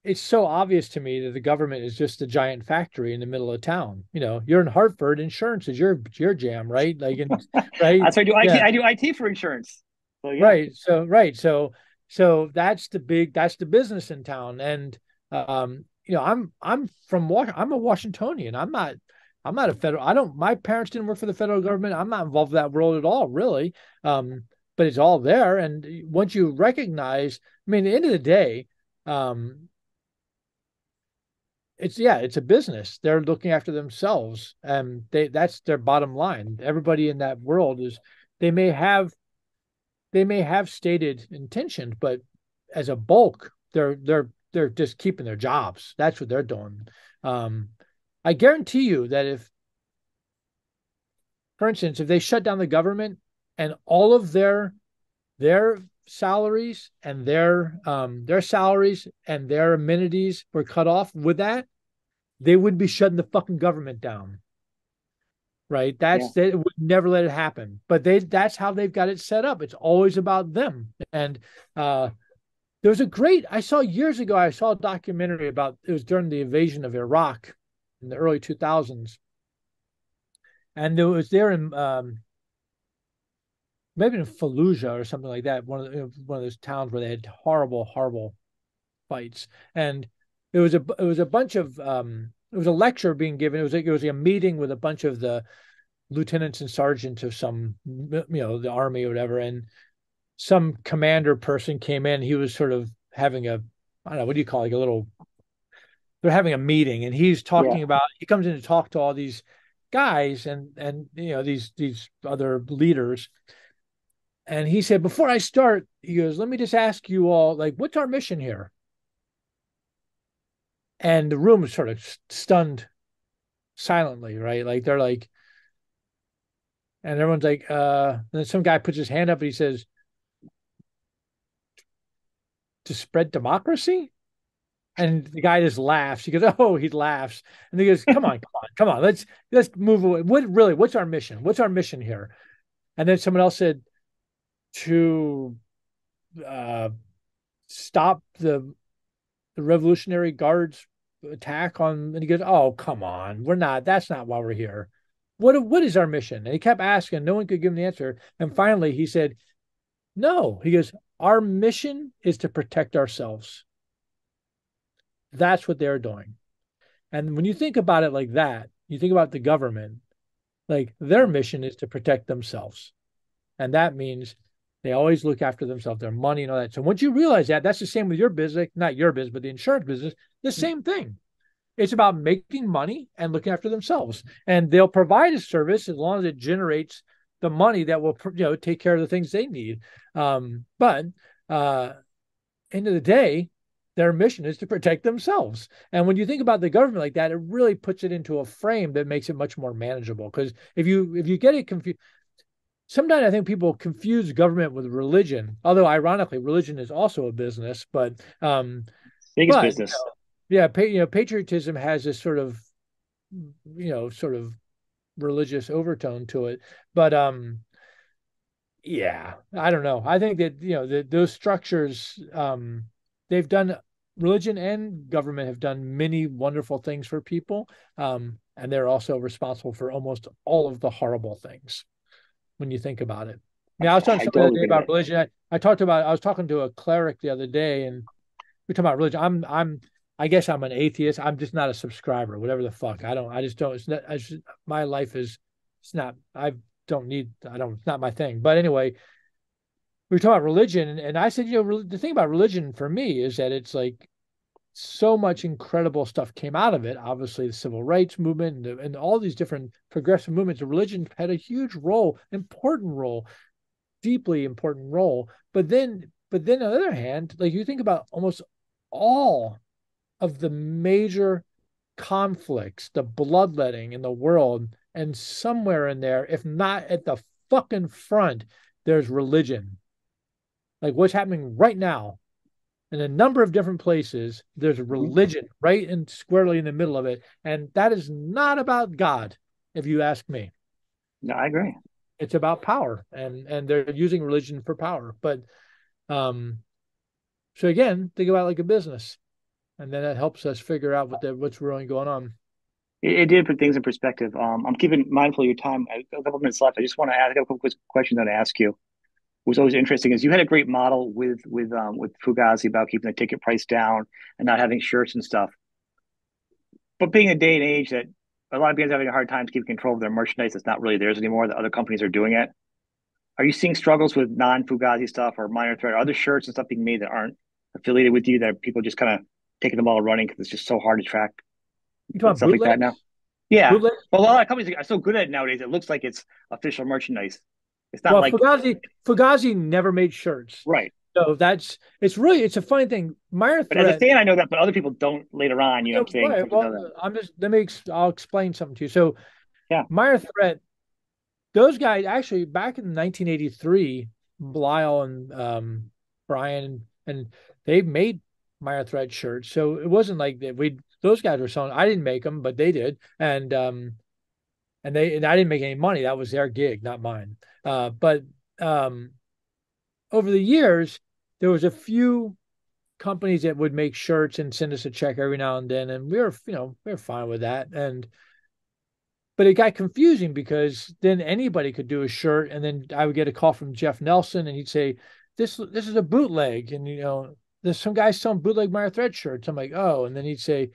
it's so obvious to me that the government is just a giant factory in the middle of town. You know, you're in Hartford, insurance is your your jam, right? Like, in, right? That's why I do IT. Yeah. I do IT for insurance. So, yeah. Right. So right. So so that's the big that's the business in town. And um, you know, I'm I'm from I'm a Washingtonian. I'm not I'm not a federal. I don't. My parents didn't work for the federal government. I'm not involved in that world at all, really. Um, but it's all there. And once you recognize, I mean, at the end of the day, um, it's yeah, it's a business. They're looking after themselves, and they that's their bottom line. Everybody in that world is they may have they may have stated intention, but as a bulk, they're they're they're just keeping their jobs. That's what they're doing. Um, I guarantee you that if, for instance, if they shut down the government and all of their their salaries and their um, their salaries and their amenities were cut off with that, they would be shutting the fucking government down right? That's yeah. they would never let it happen. But they that's how they've got it set up. It's always about them. And uh there was a great I saw years ago, I saw a documentary about it was during the invasion of Iraq in the early 2000s. And it was there in um maybe in Fallujah or something like that. One of the, one of those towns where they had horrible, horrible fights, and it was a it was a bunch of um, it was a lecture being given. It was like it was a meeting with a bunch of the lieutenants and sergeants of some you know the army or whatever, and some commander person came in. He was sort of having a I don't know what do you call it, like a little. They're having a meeting, and he's talking yeah. about. He comes in to talk to all these guys and and you know these these other leaders and he said before i start he goes let me just ask you all like what's our mission here and the room sort of stunned silently right like they're like and everyone's like uh and then some guy puts his hand up and he says to spread democracy and the guy just laughs. He goes, "Oh," he laughs, and he goes, "Come on, come on, come on. Let's let's move away. What really? What's our mission? What's our mission here?" And then someone else said, "To uh, stop the the Revolutionary Guards attack on." And he goes, "Oh, come on. We're not. That's not why we're here. What what is our mission?" And he kept asking. No one could give him the answer. And finally, he said, "No." He goes, "Our mission is to protect ourselves." That's what they're doing. And when you think about it like that, you think about the government, like their mission is to protect themselves. And that means they always look after themselves, their money and all that. So once you realize that, that's the same with your business, not your business, but the insurance business, the mm-hmm. same thing. It's about making money and looking after themselves. And they'll provide a service as long as it generates the money that will you know take care of the things they need. Um, but uh end of the day, their mission is to protect themselves. And when you think about the government like that, it really puts it into a frame that makes it much more manageable. Because if you if you get it confused, sometimes I think people confuse government with religion. Although ironically, religion is also a business, but um, biggest but, business. You know, yeah, pa- you know, patriotism has this sort of you know sort of religious overtone to it, but um yeah i don't know i think that you know the, those structures um they've done religion and government have done many wonderful things for people um, and they're also responsible for almost all of the horrible things when you think about it. Yeah i was talking I totally about religion. I, I, talked about i was talking to a cleric the other day and we're talking about religion. I'm i'm i guess i'm an atheist. I'm just not a subscriber whatever the fuck. I don't i just don't it's not I just, my life is it's not i don't need i don't it's not my thing. But anyway we were talking about religion, and I said, you know, the thing about religion for me is that it's like so much incredible stuff came out of it. Obviously, the civil rights movement and, and all these different progressive movements. Religion had a huge role, important role, deeply important role. But then, but then on the other hand, like you think about almost all of the major conflicts, the bloodletting in the world, and somewhere in there, if not at the fucking front, there's religion like what's happening right now in a number of different places there's mm-hmm. religion right and squarely in the middle of it and that is not about god if you ask me. No i agree. It's about power and and they're using religion for power but um so again think about like a business and then that helps us figure out what the, what's really going on. It, it, did put things in perspective. Um i'm keeping mindful of your time. A couple minutes left. I just want to ask a couple quick questions i want to ask you was always interesting is you had a great model with with um, with Fugazi about keeping the ticket price down and not having shirts and stuff. But being a day and age that a lot of bands are having a hard time keeping control of their merchandise that's not really theirs anymore, that other companies are doing it. Are you seeing struggles with non Fugazi stuff or minor threat, or other shirts and stuff being made that aren't affiliated with you that people just kind of taking them all running because it's just so hard to track you stuff bootleg? like that now? Yeah, bootleg? well, a lot of companies are so good at it nowadays. It looks like it's official merchandise. It's not well, like Fugazi. Fugazi never made shirts, right? So that's it's really it's a funny thing. Meyer but as a fan, I know that, but other people don't later on. You know, what I'm saying? Right. Well, I'm just let me I'll explain something to you. So, yeah, Minor Threat, those guys actually back in 1983, Lyle and um, Brian and they made Minor Threat shirts. So it wasn't like that we those guys were selling. I didn't make them, but they did, and um, and they and I didn't make any money. That was their gig, not mine. Uh, but um, over the years, there was a few companies that would make shirts and send us a check every now and then, and we were, you know, we were fine with that. And but it got confusing because then anybody could do a shirt, and then I would get a call from Jeff Nelson, and he'd say, "This this is a bootleg," and you know, there's some guys selling bootleg Minor Threat shirts. I'm like, "Oh," and then he'd say,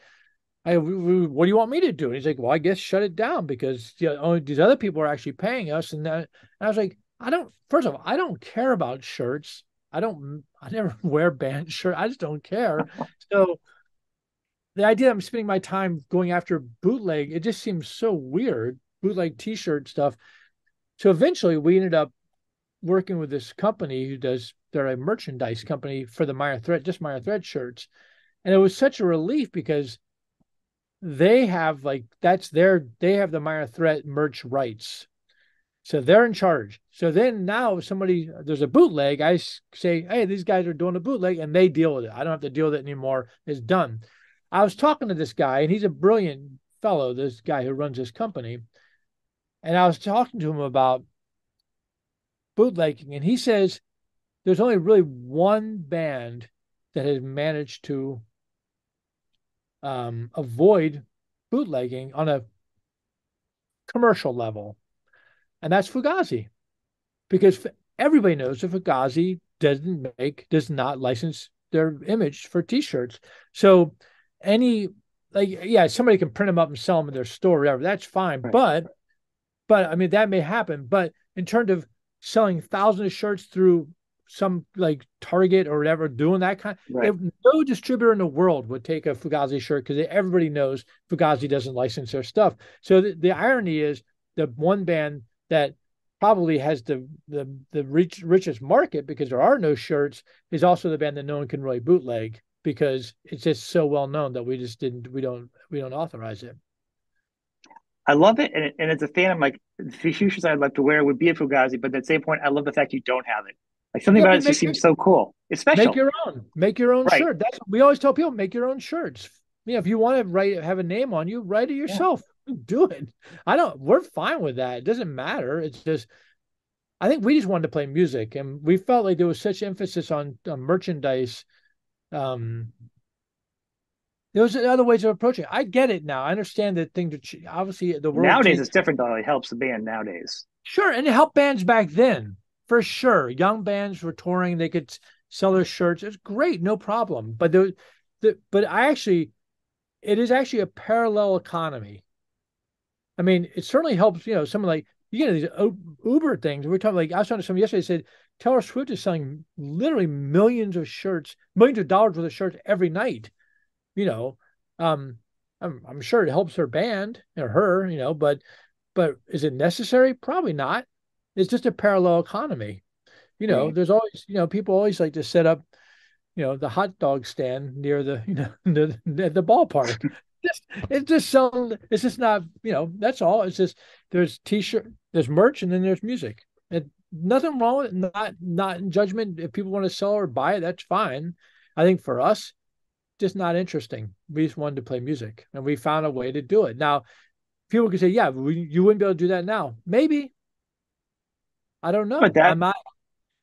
I, what do you want me to do? And he's like, well, I guess shut it down because you know, these other people are actually paying us. And, that, and I was like, I don't, first of all, I don't care about shirts. I don't, I never wear band shirt. I just don't care. So the idea I'm spending my time going after bootleg, it just seems so weird, bootleg t-shirt stuff. So eventually we ended up working with this company who does, they're a merchandise company for the Minor Threat, just Minor Threat shirts. And it was such a relief because they have like that's their they have the Minor Threat merch rights. So they're in charge. So then now somebody there's a bootleg. I say, hey, these guys are doing a bootleg, and they deal with it. I don't have to deal with it anymore. It's done. I was talking to this guy, and he's a brilliant fellow. This guy who runs this company, and I was talking to him about bootlegging, and he says there's only really one band that has managed to um, avoid bootlegging on a commercial level, and that's Fugazi, because everybody knows that Fugazi doesn't make does not license their image for T-shirts. So any like yeah, somebody can print them up and sell them in their store, whatever. That's fine, right. but but I mean that may happen. But in terms of selling thousands of shirts through some like Target or whatever doing that kind. Right. no distributor in the world would take a Fugazi shirt because everybody knows Fugazi doesn't license their stuff. So the, the irony is the one band that probably has the the the rich, richest market because there are no shirts is also the band that no one can really bootleg because it's just so well known that we just didn't we don't we don't authorize it. I love it, and, and as a fan, I'm like the shirts I'd like to wear would be a Fugazi, but at the same point, I love the fact you don't have it. Like something yeah, about it just seems so cool. It's special. Make your own. Make your own right. shirt. That's we always tell people make your own shirts. Yeah, if you want to write have a name on you, write it yourself. Yeah. Do it. I don't. We're fine with that. It doesn't matter. It's just. I think we just wanted to play music, and we felt like there was such emphasis on, on merchandise. Um, there was other ways of approaching it. I get it now. I understand that things are obviously the world nowadays changed. it's different though. It helps the band nowadays. Sure, and it helped bands back then for sure. Young bands were touring; they could sell their shirts. It's great, no problem. But the, the but I actually, it is actually a parallel economy. I mean, it certainly helps. You know, some like you get these Uber things. We are talking like I was talking to someone yesterday. Said Taylor Swift is selling literally millions of shirts, millions of dollars worth of shirts every night. You know, um, I'm I'm sure it helps her band or her. You know, but but is it necessary? Probably not. It's just a parallel economy. You know, right. there's always, you know, people always like to set up, you know, the hot dog stand near the, you know, the the ballpark. just it's just selling. It's just not, you know, that's all. It's just there's t-shirt, there's merch, and then there's music. And nothing wrong with it. Not not in judgment. If people want to sell or buy it, that's fine. I think for us, just not interesting. We just wanted to play music, and we found a way to do it. Now, people could say, "Yeah, we, you wouldn't be able to do that now." Maybe, I don't know. But that, I'm not.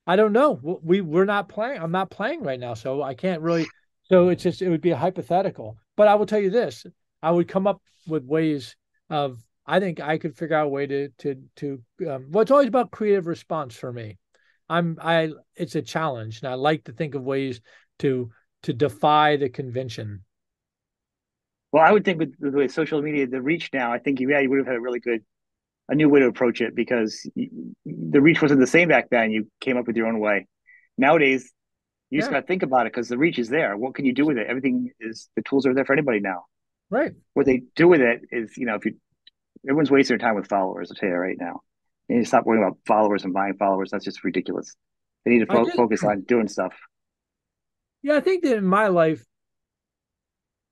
I don't know. We we're not playing. I'm not playing right now, so I can't really. So it's just it would be a hypothetical. But I will tell you this: I would come up with ways of. I think I could figure out a way to to to. Um, well, it's always about creative response for me. I'm I. It's a challenge, and I like to think of ways to to defy the convention. Well, I would think with, with the way social media, the reach now, I think yeah, you would have had a really good a new way to approach it because the reach wasn't the same back then. You came up with your own way. Nowadays, you yeah. just got to think about it because the reach is there. What can you do with it? Everything is the tools are there for anybody now. Right. What they do with it is, you know, if you everyone's wasting their time with followers. I'll tell you right now. They need to stop worrying about followers and buying followers. That's just ridiculous. They need to fo- focus on doing stuff. Yeah, I think that in my life,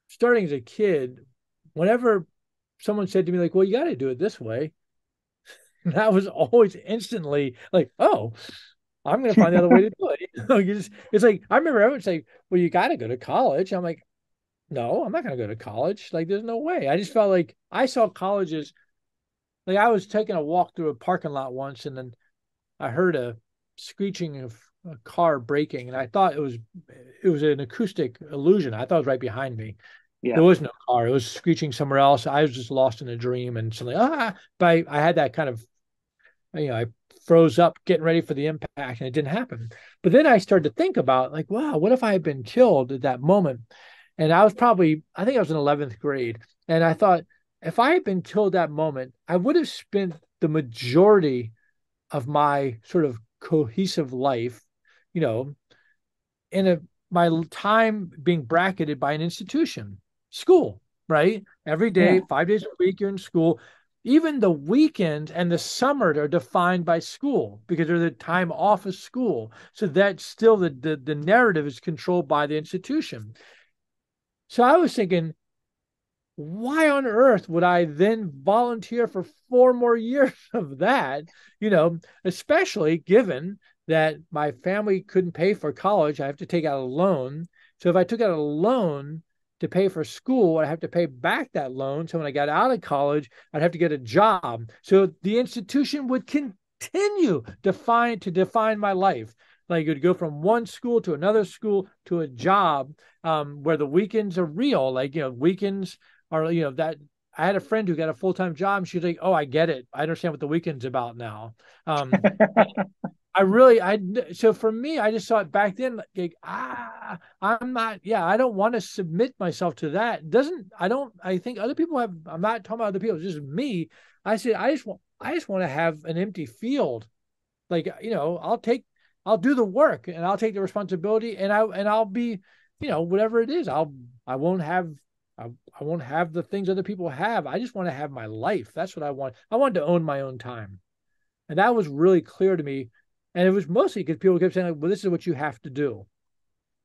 starting as a kid, whenever someone said to me like, "Well, you got to do it this way," And I was always instantly like, oh, I'm going to find the other way to do it. You know, just, it's like, I remember everyone say, well, you got to go to college. I'm like, no, I'm not going to go to college. Like, there's no way. I just felt like I saw colleges. Like, I was taking a walk through a parking lot once, and then I heard a screeching of a car braking, and I thought it was it was an acoustic illusion. I thought it was right behind me, Yeah. There was no car. It was screeching somewhere else. I was just lost in a dream and suddenly, ah, but I, I had that kind of, you know, I froze up getting ready for the impact and it didn't happen. But then I started to think about like, wow, what if I had been killed at that moment? And I was probably, I think I was in 11th grade. And I thought, if I had been killed that moment, I would have spent the majority of my sort of cohesive life, you know, in a my time being bracketed by an institution, school, right? Every day, yeah. five days a week, you're in school. Even the weekends and the summer are defined by school because they're the time off of school. So that still the, the, the narrative is controlled by the institution. So I was thinking, why on earth would I then volunteer for four more years of that? You know, especially given that my family couldn't pay for college. I have to take out a loan. So if I took out a loan to pay for school, I have to pay back that loan. So when I got out of college, I'd have to get a job. So the institution would continue define to define my life. Like you'd go from one school to another school to a job um, where the weekends are real. Like you know, weekends are you know that I had a friend who got a full time job. She's like, "Oh, I get it. I understand what the weekend's about now." Um, I really, I so for me, I just saw it back then. Like, ah, I'm not. Yeah, I don't want to submit myself to that. Doesn't I don't? I think other people have. I'm not talking about other people. It's just me. I said, I just want. I just want to have an empty field. Like, you know, I'll take, I'll do the work, and I'll take the responsibility, and I and I'll be, you know, whatever it is, I'll I won't have I, I won't have the things other people have. I just want to have my life. That's what I want. I wanted to own my own time. And that was really clear to me and it was mostly because people kept saying, like, well, this is what you have to do.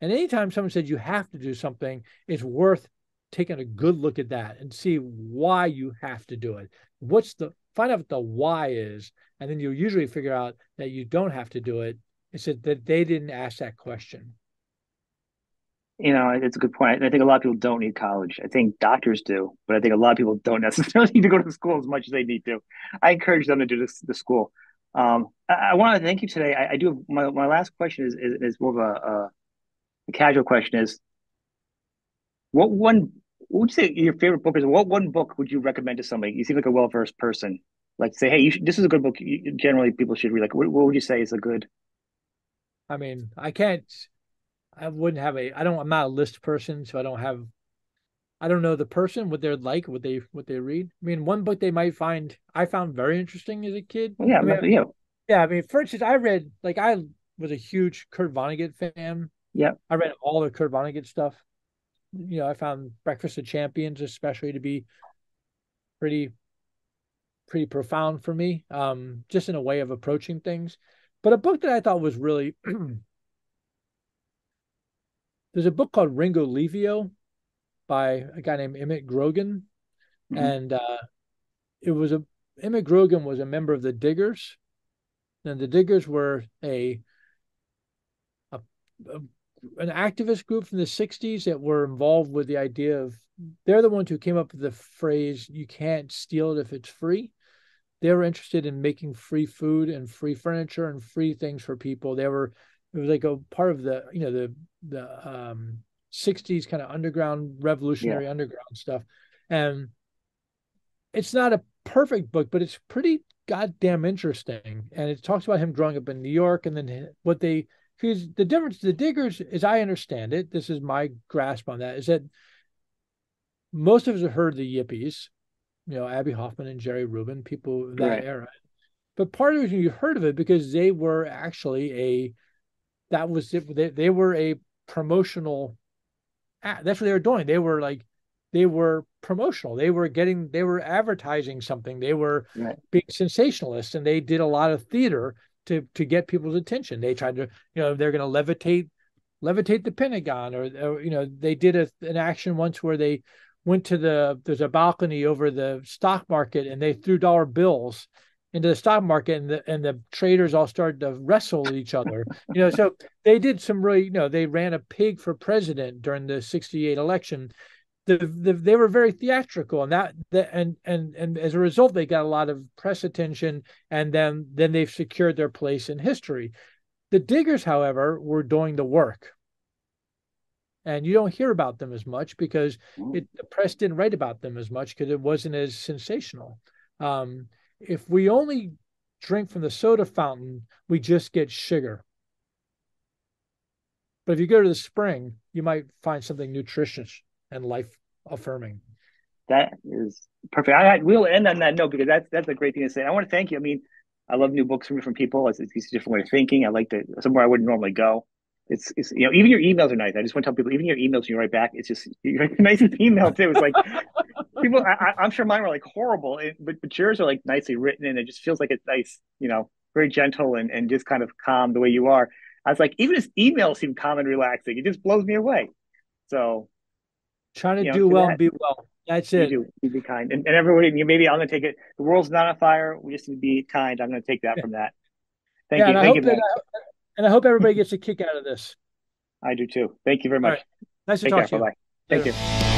And anytime someone said you have to do something, it's worth taking a good look at that and see why you have to do it. What's the find out what the why is, and then you'll usually figure out that you don't have to do it. It's that they didn't ask that question. You know, it's a good point. I think a lot of people don't need college. I think doctors do, but I think a lot of people don't necessarily need to go to school as much as they need to. I encourage them to do this, the school. Um, I, I want to thank you today. I, I, do have my, my last question is, is, is more of a, a, a, casual question is what one what would you say your favorite book is? What one book would you recommend to somebody? You seem like a well versed person. Like say, hey, should, this is a good book. You, generally, people should read. Like, what, what would you say is a good? I mean, I can't. I wouldn't have a. I don't. I'm not a list person, so I don't have I don't know the person, what they're like, what they what they read. I mean, one book they might find I found very interesting as a kid. Yeah, I mean, yeah, yeah. I mean, for instance, I read like I was a huge Kurt Vonnegut fan. Yeah, I read all the Kurt Vonnegut stuff. You know, I found Breakfast of Champions especially to be pretty pretty profound for me, um, just in a way of approaching things. But a book that I thought was really there's a book called Ringolevio by a guy named Emmett Grogan, mm-hmm. and uh, it was a Emmett Grogan was a member of the Diggers, and the Diggers were a, a, a an activist group from the 60s that were involved with the idea of they're the ones who came up with the phrase you can't steal it if it's free. They were interested in making free food and free furniture and free things for people. They were it was like a part of the you know the the um 60s kind of underground revolutionary yeah. underground stuff and it's not a perfect book but it's pretty goddamn interesting and it talks about him growing up in new york and then what they because the difference the diggers as i understand it this is my grasp on that is that most of us have heard the yippies you know Abbie Hoffman and jerry rubin people of that right. era but part of the reason you heard of it because they were actually a that was it they, they were a promotional that's what they were doing. They were like, they were promotional. They were getting, they were advertising something. They were right. being sensationalist, and they did a lot of theater to to get people's attention. They tried to, you know, they're going to levitate, levitate the Pentagon, or, or you know, they did a, an action once where they went to the there's a balcony over the stock market and they threw dollar bills into the stock market and the and the traders all started to wrestle with each other you know so they did some really you know they ran a pig for president during the 68 election the, the, they were very theatrical and that the, and and and as a result they got a lot of press attention and then then they've secured their place in history the diggers however were doing the work and you don't hear about them as much because mm. it, the press didn't write about them as much because it wasn't as sensational. Um, if we only drink from the soda fountain, we just get sugar. But if you go to the spring, you might find something nutritious and life affirming. That is perfect. I, we'll end on that note because that's that's a great thing to say. I want to thank you. I mean, I love new books from different people. It's, it's a different way of thinking. I like to somewhere I wouldn't normally go. It's, it's you know even your emails are nice. I just want to tell people even your emails you write back. It's just you're the nicest email too. It's like people. I, am sure mine were like horrible, eh, but but yours are like nicely written and it just feels like it's nice. You know, very gentle and and just kind of calm the way you are. I was like even his emails seem calm and relaxing. It just blows me away. So trying to you know, do well that. and be well. That's it. You do. You be kind, and, and everybody. You maybe I'm going to take it. The world's not on fire. We just need to be kind. I'm going to take that yeah. from that. Thank yeah, you. Thank you. That, uh, and I hope everybody gets a kick out of this. I do too. Thank you very much. Right. Nice to Take talk care. to you. Bye bye. Thank you.